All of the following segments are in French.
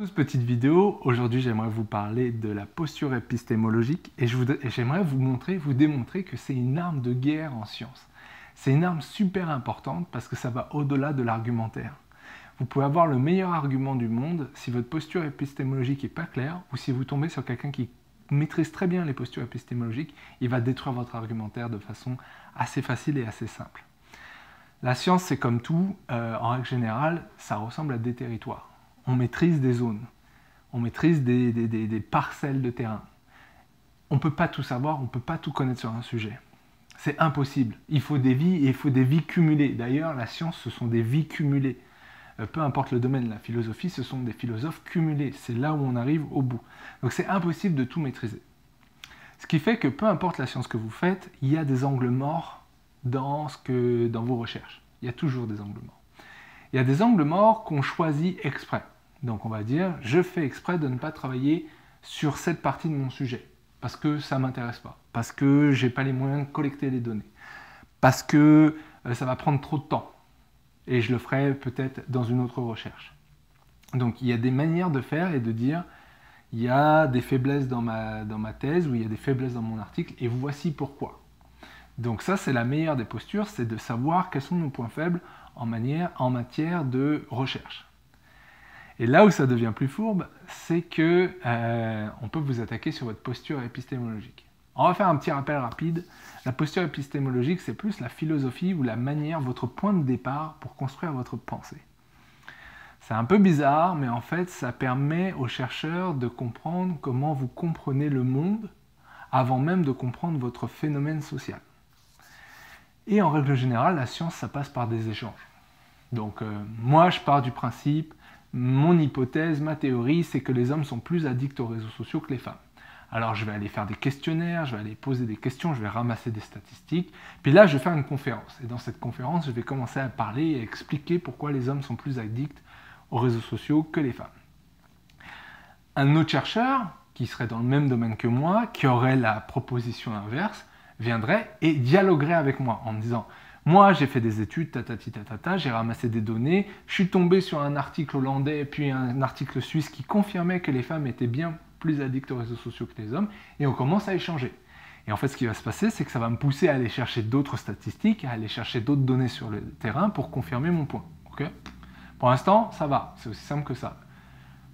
Cette petite vidéo, aujourd'hui j'aimerais vous parler de la posture épistémologique et j'aimerais vous montrer, vous démontrer que c'est une arme de guerre en science. C'est une arme super importante parce que ça va au-delà de l'argumentaire. Vous pouvez avoir le meilleur argument du monde si votre posture épistémologique n'est pas claire ou si vous tombez sur quelqu'un qui maîtrise très bien les postures épistémologiques, il va détruire votre argumentaire de façon assez facile et assez simple. La science, c'est comme tout, euh, en règle générale, ça ressemble à des territoires. On maîtrise des zones, on maîtrise des, parcelles de terrain. On ne peut pas tout savoir, on ne peut pas tout connaître sur un sujet. C'est impossible. Il faut des vies et il faut des vies cumulées. D'ailleurs, la science, ce sont des vies cumulées. Euh, peu importe le domaine, la philosophie, ce sont des philosophes cumulés. C'est là où on arrive au bout. Donc c'est impossible de tout maîtriser. Ce qui fait que peu importe la science que vous faites, il y a des angles morts dans, dans vos recherches. Il y a toujours des angles morts. Il y a des angles morts qu'on choisit exprès. Donc on va dire, je fais exprès de ne pas travailler sur cette partie de mon sujet, parce que ça ne m'intéresse pas, parce que je n'ai pas les moyens de collecter les données, parce que euh, ça va prendre trop de temps, et je le ferai peut-être dans une autre recherche. Donc il y a des manières de faire et de dire il y a des faiblesses dans ma, thèse ou il y a des faiblesses dans mon article et voici pourquoi. Donc ça c'est la meilleure des postures, c'est de savoir quels sont nos points faibles en matière de recherche. Et là où ça devient plus fourbe, c'est que euh, on peut vous attaquer sur votre posture épistémologique. On va faire un petit rappel rapide. La posture épistémologique, c'est plus la philosophie ou la manière, votre point de départ pour construire votre pensée. C'est un peu bizarre, mais en fait, ça permet aux chercheurs de comprendre comment vous comprenez le monde avant même de comprendre votre phénomène social. Et en règle générale, la science, ça passe par des échanges. Donc euh, moi, je pars du principe, mon hypothèse, ma théorie, c'est que les hommes sont plus addicts aux réseaux sociaux que les femmes. Alors je vais aller faire des questionnaires, je vais aller poser des questions, je vais ramasser des statistiques. Puis là, je vais faire une conférence. Et dans cette conférence, je vais commencer à parler et expliquer pourquoi les hommes sont plus addicts aux réseaux sociaux que les femmes. Un autre chercheur, qui serait dans le même domaine que moi, qui aurait la proposition inverse, viendrait et dialoguerait avec moi en me disant moi, j'ai fait des études, j'ai ramassé des données, je suis tombé sur un article hollandais puis un article suisse qui confirmait que les femmes étaient bien plus addicts aux réseaux sociaux que les hommes, et on commence à échanger. Et en fait, ce qui va se passer, c'est que ça va me pousser à aller chercher d'autres statistiques, à aller chercher d'autres données sur le terrain pour confirmer mon point. pour l'instant, ça va, c'est aussi simple que ça.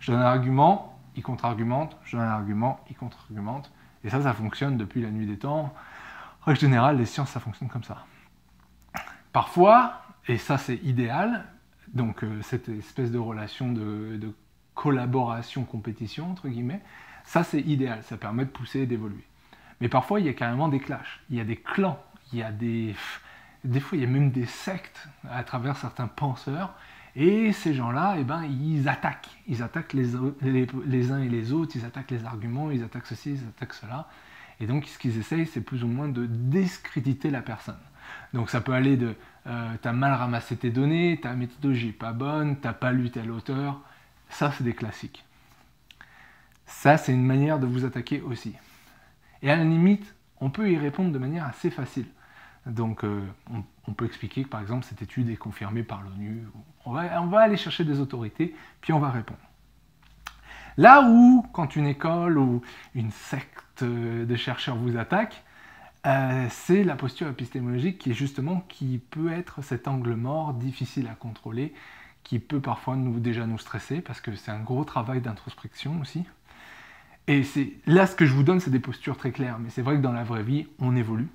Je donne un argument, il contre-argumente, je donne un argument, il contre-argumente, et ça, ça fonctionne depuis la nuit des temps. En général, les sciences, ça fonctionne comme ça. Parfois, et ça c'est idéal, donc euh, cette espèce de relation de, collaboration-compétition, entre guillemets, ça c'est idéal, ça permet de pousser et d'évoluer. Mais parfois, il y a carrément des clashs, il y a des clans, il y a des... Des fois, il y a même des sectes à travers certains penseurs, et ces gens-là, eh ben, ils attaquent. Ils attaquent les, uns et les autres, ils attaquent les arguments, ils attaquent ceci, ils attaquent cela. Et donc, ce qu'ils essayent, c'est plus ou moins de discréditer la personne. Donc, ça peut aller de euh, tu as mal ramassé tes données, ta méthodologie pas bonne, tu n'as pas lu tel auteur, ça, c'est des classiques. Ça, c'est une manière de vous attaquer aussi. Et à la limite, on peut y répondre de manière assez facile. Donc, euh, on, peut expliquer que, par exemple, cette étude est confirmée par l'ONU. On va, on va aller chercher des autorités, puis on va répondre. Là où, quand une école ou une secte de chercheurs vous attaque, euh, c'est la posture épistémologique qui est justement qui peut être cet angle mort difficile à contrôler qui peut parfois déjà nous stresser, parce que c'est un gros travail d'introspection aussi. Et c'est là, ce que je vous donne, c'est des postures très claires, mais c'est vrai que dans la vraie vie, on évolue,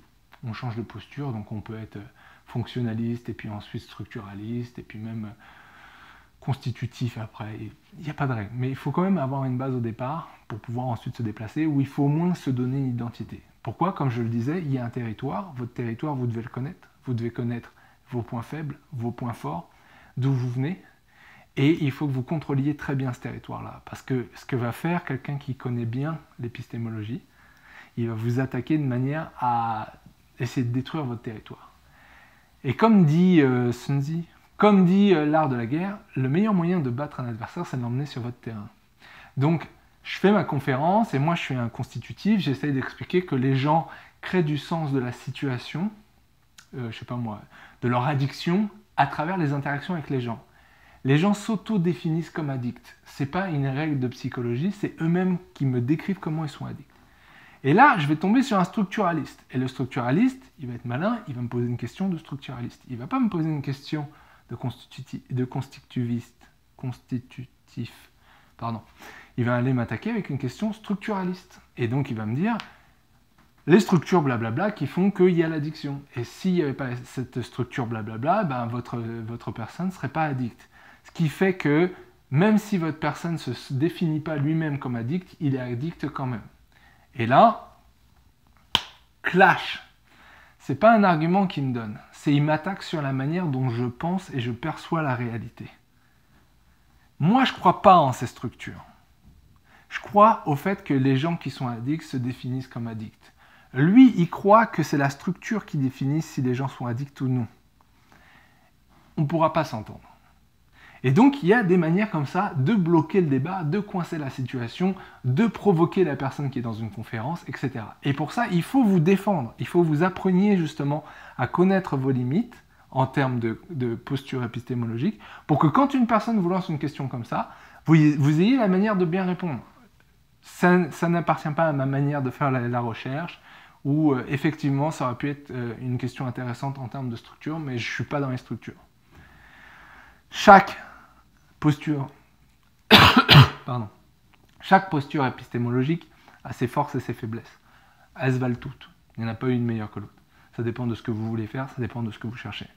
on change de posture, donc on peut être fonctionnaliste, et puis ensuite structuraliste, et puis même constitutif après. Il n'y a pas de règle, mais il faut quand même avoir une base au départ pour pouvoir ensuite se déplacer, où il faut au moins se donner une identité. Pourquoi Comme je le disais, il y a un territoire, votre territoire, vous devez le connaître, vous devez connaître vos points faibles, vos points forts, d'où vous venez. Et il faut que vous contrôliez très bien ce territoire-là. Parce que ce que va faire quelqu'un qui connaît bien l'épistémologie, il va vous attaquer de manière à essayer de détruire votre territoire. Et comme dit euh, Sun Tzu, comme dit euh, l'art de la guerre, le meilleur moyen de battre un adversaire, c'est de l'emmener sur votre terrain. Je fais ma conférence et moi, je suis un constitutif, j'essaye d'expliquer que les gens créent du sens de la situation, euh, je sais pas moi, de leur addiction à travers les interactions avec les gens. Les gens s'auto-définissent comme addicts. C'est pas une règle de psychologie, c'est eux-mêmes qui me décrivent comment ils sont addicts. Et là, je vais tomber sur un structuraliste. Et le structuraliste, il va être malin, il va me poser une question de structuraliste. Il va pas me poser une question de, de constitutiviste, constitutif. Pardon. Il va aller m'attaquer avec une question structuraliste. Et donc, il va me dire les structures blablabla qui font qu'il y a l'addiction. Et s'il n'y avait pas cette structure blablabla, ben votre, votre personne ne serait pas addict. Ce qui fait que même si votre personne ne se définit pas lui-même comme addict, il est addict quand même. Et là, clash. C'est pas un argument qu'il me donne, c'est il m'attaque sur la manière dont je pense et je perçois la réalité. Moi, je ne crois pas en ces structures. Je crois au fait que les gens qui sont addicts se définissent comme addicts. Lui, il croit que c'est la structure qui définit si les gens sont addicts ou non. On ne pourra pas s'entendre. Et donc, il y a des manières comme ça de bloquer le débat, de coincer la situation, de provoquer la personne qui est dans une conférence, etc. Et pour ça, il faut vous défendre, il faut vous appreniez justement à connaître vos limites en termes de, posture épistémologique, pour que quand une personne vous lance une question comme ça, vous, ayez la manière de bien répondre. Ça, n'appartient pas à ma manière de faire la, recherche, ou euh, effectivement, ça aurait pu être euh, une question intéressante en termes de structure, mais je ne suis pas dans les structures. Chaque posture, pardon, chaque posture épistémologique a ses forces et ses faiblesses. Elles se valent toutes. Il n'y en a pas une meilleure que l'autre. Ça dépend de ce que vous voulez faire, ça dépend de ce que vous cherchez.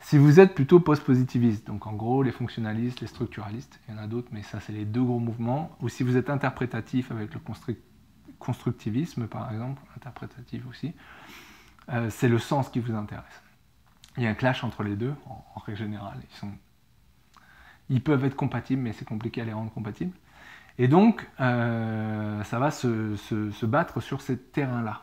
Si vous êtes plutôt post-positiviste, donc en gros les fonctionnalistes, les structuralistes, il y en a d'autres, mais ça c'est les deux gros mouvements, ou si vous êtes interprétatif avec le constructivisme par exemple, interprétatif aussi, euh, c'est le sens qui vous intéresse. Il y a un clash entre les deux, en, règle générale, ils sont ils peuvent être compatibles, mais c'est compliqué à les rendre compatibles. Et donc, euh, ça va se, battre sur ces terrains-là.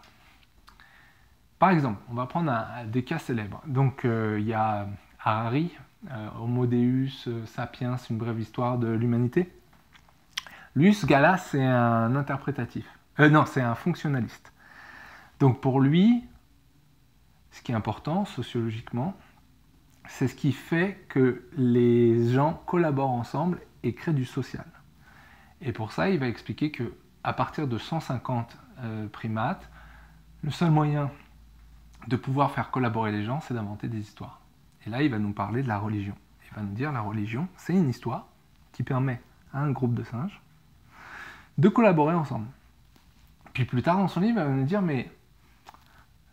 Par exemple, on va prendre des cas célèbres. Donc, euh, il y a Harari, euh, Homo Deus, Sapiens, une brève histoire de l'humanité. Lui, ce gars-là, c'est un interprétatif. non, c'est un fonctionnaliste. Donc, pour lui, ce qui est important sociologiquement, c'est ce qui fait que les gens collaborent ensemble et créent du social. Et pour ça, il va expliquer que à partir de 150 euh, primates, le seul moyen de pouvoir faire collaborer les gens, c'est d'inventer des histoires. Et là, il va nous parler de la religion. Il va nous dire la religion, c'est une histoire qui permet à un groupe de singes de collaborer ensemble. Puis plus tard dans son livre, il va nous dire mais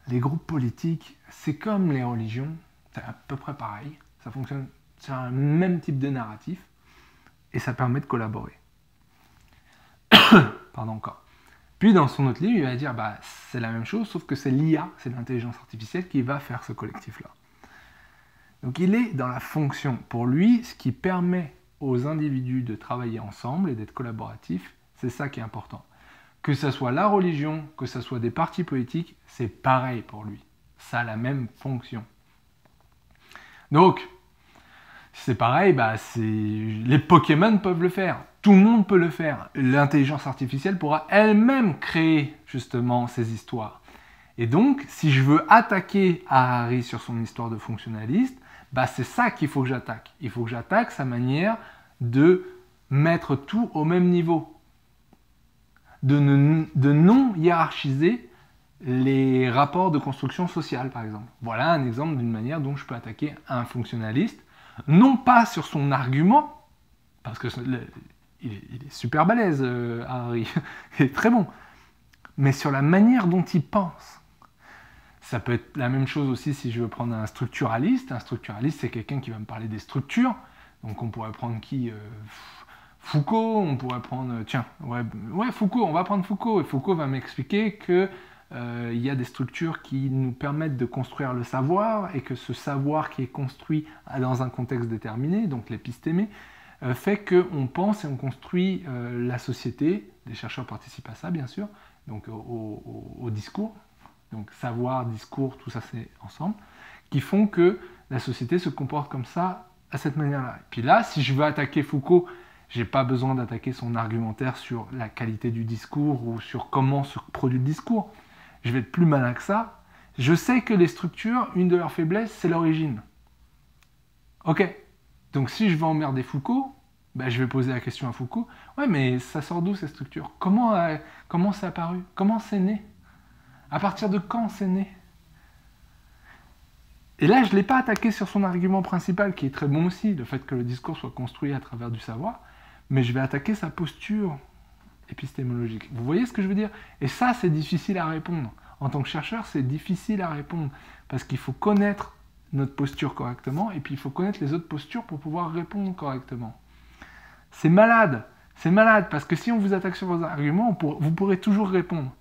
les groupes politiques, c'est comme les religions, c'est à peu près pareil. Ça fonctionne sur un même type de narratif et ça permet de collaborer. Pardon encore. Puis dans son autre livre, il va dire bah, c'est la même chose, sauf que c'est l'IA, c'est l'intelligence artificielle qui va faire ce collectif-là. Donc il est dans la fonction. Pour lui, ce qui permet aux individus de travailler ensemble et d'être collaboratifs, c'est ça qui est important. Que ce soit la religion, que ce soit des partis politiques, c'est pareil pour lui. Ça a la même fonction. Donc, c'est pareil, bah, les Pokémon peuvent le faire. Tout le monde peut le faire. L'intelligence artificielle pourra elle-même créer justement ces histoires. Et donc, si je veux attaquer Harari sur son histoire de fonctionnaliste, bah, c'est ça qu'il faut que j'attaque. Il faut que j'attaque sa manière de mettre tout au même niveau. De, de non hiérarchiser les rapports de construction sociale, par exemple. Voilà un exemple d'une manière dont je peux attaquer un fonctionnaliste, non pas sur son argument, parce que il est, super balèze, euh, Harry, il est très bon, mais sur la manière dont il pense. Ça peut être la même chose aussi si je veux prendre un structuraliste. Un structuraliste, c'est quelqu'un qui va me parler des structures. Donc on pourrait prendre qui euh, Foucault, on pourrait prendre... Tiens, ouais, Foucault, on va prendre Foucault. Et Foucault va m'expliquer que euh, il y a des structures qui nous permettent de construire le savoir et que ce savoir qui est construit dans un contexte déterminé, donc l'épistémé, euh, fait qu'on pense et on construit euh, la société. Des chercheurs participent à ça, bien sûr, donc au, discours. Donc savoir, discours, tout ça c'est ensemble, qui font que la société se comporte comme ça, à cette manière-là. Et puis là, si je veux attaquer Foucault, j'ai pas besoin d'attaquer son argumentaire sur la qualité du discours ou sur comment se produit le discours je vais être plus malin que ça. Je sais que les structures, une de leurs faiblesses, c'est l'origine. Ok, Donc si je veux emmerder Foucault, ben, je vais poser la question à Foucault. Ouais, mais ça sort d'où cette structure? Comment euh, comment c'est apparu? Comment c'est né? À partir de quand c'est né? Et là, je ne l'ai pas attaqué sur son argument principal, qui est très bon aussi, le fait que le discours soit construit à travers du savoir, mais je vais attaquer sa posture épistémologique. Vous voyez ce que je veux dire? Et ça, c'est difficile à répondre. En tant que chercheur, c'est difficile à répondre, parce qu'il faut connaître notre posture correctement, et puis il faut connaître les autres postures pour pouvoir répondre correctement. C'est malade, c'est malade, parce que si on vous attaque sur vos arguments, vous pourrez toujours répondre.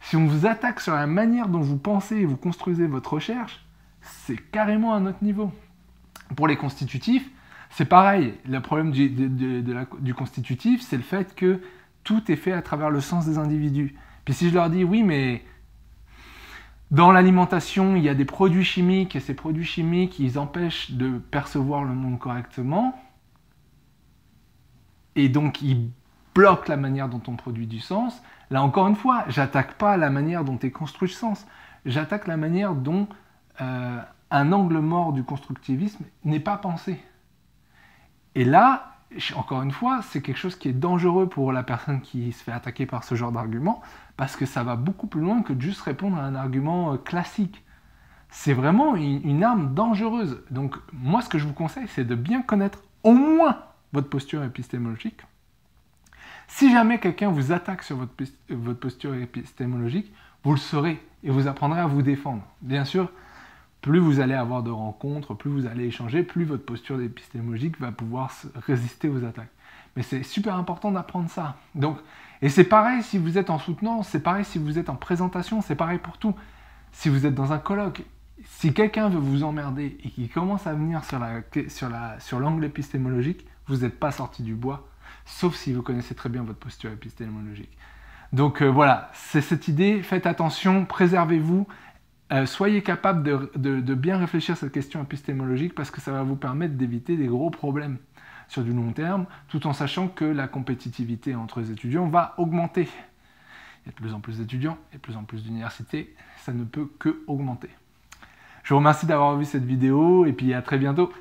Si on vous attaque sur la manière dont vous pensez et vous construisez votre recherche, c'est carrément un autre niveau. Pour les constitutifs, c'est pareil. Le problème du, du constitutif, c'est le fait que tout est fait à travers le sens des individus. Puis si je leur dis, oui, mais dans l'alimentation, il y a des produits chimiques, et ces produits chimiques, ils empêchent de percevoir le monde correctement, et donc ils bloquent la manière dont on produit du sens. Là encore une fois, j'attaque pas la manière dont est construit le sens, j'attaque la manière dont euh, un angle mort du constructivisme n'est pas pensé. Et là, encore une fois, c'est quelque chose qui est dangereux pour la personne qui se fait attaquer par ce genre d'argument, parce que ça va beaucoup plus loin que de juste répondre à un argument euh, classique. C'est vraiment une arme dangereuse. Donc moi, ce que je vous conseille, c'est de bien connaître au moins votre posture épistémologique. Si jamais quelqu'un vous attaque sur votre, votre posture épistémologique, vous le saurez et vous apprendrez à vous défendre. Bien sûr, plus vous allez avoir de rencontres, plus vous allez échanger, plus votre posture épistémologique va pouvoir résister aux attaques. Mais c'est super important d'apprendre ça. Donc, et c'est pareil si vous êtes en soutenance, c'est pareil si vous êtes en présentation, c'est pareil pour tout. Si vous êtes dans un colloque, si quelqu'un veut vous emmerder et qu'il commence à venir sur l'angle sur sur épistémologique, vous n'êtes pas sorti du bois, sauf si vous connaissez très bien votre posture épistémologique. Donc euh, voilà, c'est cette idée, faites attention, préservez-vous, euh, soyez capable de, bien réfléchir à cette question épistémologique parce que ça va vous permettre d'éviter des gros problèmes sur du long terme, tout en sachant que la compétitivité entre les étudiants va augmenter. Il y a de plus en plus d'étudiants et de plus en plus d'universités, ça ne peut que augmenter. Je vous remercie d'avoir vu cette vidéo et puis à très bientôt.